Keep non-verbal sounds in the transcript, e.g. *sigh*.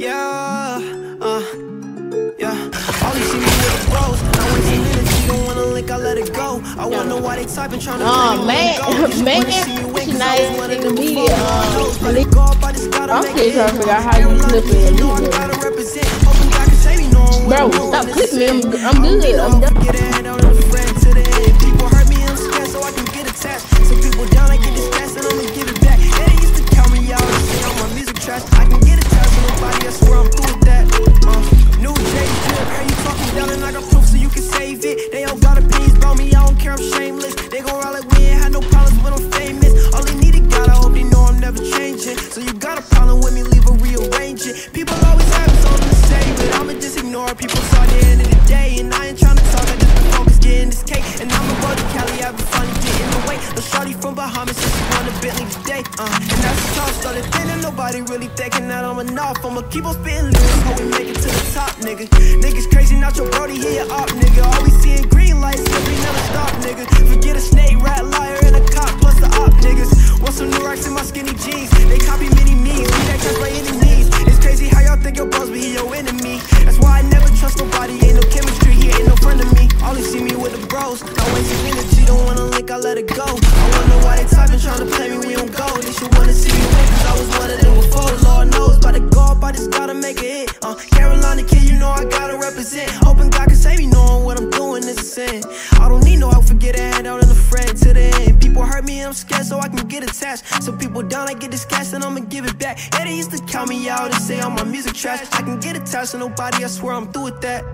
Yeah, uh, yeah. Only see me with the bros. Now when she minutes, she don't wanna link, I let it go. I wonder why they typing trying to Oh man, *laughs* man, nice in the media. Um, I'm still trying to figure out how you flip it. Bro, stop clipping. I'm, I'm good. I'm done. I swear I'm through with that. Uh, new J drip, heard you talking down, and I got proof so you can save it. They all got opinions about me, I don't care, I'm shameless. They gon' roll like we ain't had no problems, but I'm famous. All they need is God, I hope they know I'm never changing. So you got a problem with me, leave a rearrange it. People always have something to say, but I'ma just ignore it. people till the end of the day. And I ain't tryna talk, I just been focused getting this cake. And I'ma Cali, having fun and getting away. The shorty from Bahamas said she want a Bentley today. Uh, and that's the talk started. Then ain't nobody really thinking that I'm enough. I'ma keep on spitting lyrics, hope we make it to the top, nigga. Niggas crazy, not your brody, here op, nigga. Always seeing green lights, we never stop, nigga. Forget a snake, rat, liar, and a cop, plus the op, niggas. Want some new racks in my skinny jeans. They copy mini me's, we that cash by any means. It's crazy how y'all think your but he your enemy. That's why I never trust nobody, ain't no chemistry, he ain't no friend of me. Only see me with the bros. Now wasting energy, don't wanna link, I let it go. I wonder why they typing, trying to play me, we don't go. They should wanna see make it. Uh, Carolina kid, you know I gotta represent. Hoping God can save me, knowing what I'm doing is a sin. I don't need no help, forget a handout and a friend to the end. People hurt me and I'm scared, so I can get attached. Some people down, I get this cash and I'ma give it back. Yeah, they used to count me out and say all my music trash. I can get attached to nobody, I swear I'm through with that.